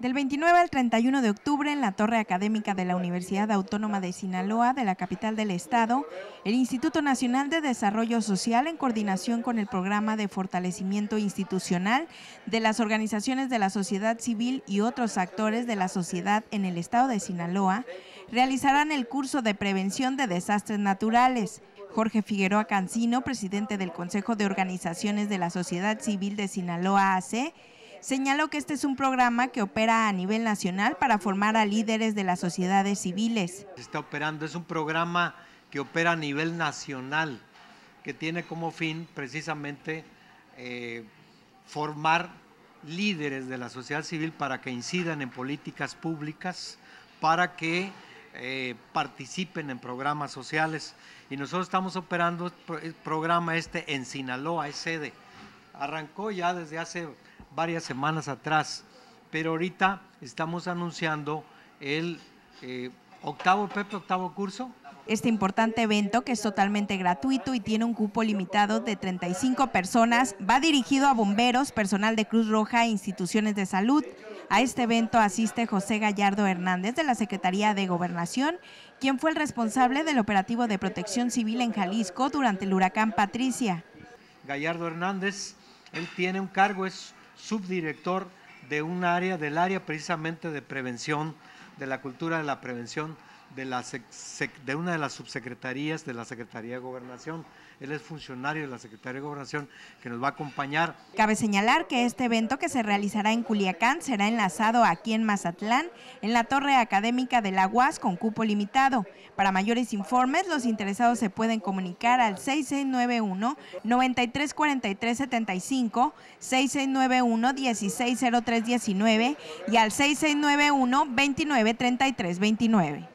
Del 29 al 31 de octubre, en la Torre Académica de la Universidad Autónoma de Sinaloa, de la capital del estado, el Instituto Nacional de Desarrollo Social, en coordinación con el Programa de Fortalecimiento Institucional de las organizaciones de la sociedad civil y otros actores de la sociedad en el estado de Sinaloa, realizarán el curso de prevención de desastres naturales. Jorge Figueroa Cancino, presidente del Consejo de Organizaciones de la Sociedad Civil de Sinaloa AC, señaló que este es un programa que opera a nivel nacional para formar a líderes de las sociedades civiles. Está operando, es un programa que opera a nivel nacional, que tiene como fin precisamente eh, formar líderes de la sociedad civil para que incidan en políticas públicas, para que eh, participen en programas sociales. Y nosotros estamos operando el programa este en Sinaloa, es sede. Arrancó ya desde hace varias semanas atrás, pero ahorita estamos anunciando el eh, octavo, Pepe, octavo curso. Este importante evento, que es totalmente gratuito y tiene un cupo limitado de 35 personas, va dirigido a bomberos, personal de Cruz Roja e instituciones de salud. A este evento asiste José Gallardo Hernández de la Secretaría de Gobernación, quien fue el responsable del operativo de protección civil en Jalisco durante el huracán Patricia. Gallardo Hernández, él tiene un cargo, es subdirector de un área, del área precisamente de prevención, de la cultura de la prevención de, una de las subsecretarías de la Secretaría de Gobernación. Él es funcionario de la Secretaría de Gobernación que nos va a acompañar. Cabe señalar que este evento que se realizará en Culiacán será enlazado aquí en Mazatlán, en la Torre Académica de la UAS con cupo limitado. Para mayores informes, los interesados se pueden comunicar al 6691 934375, 6691 160319 y al 6691 293329.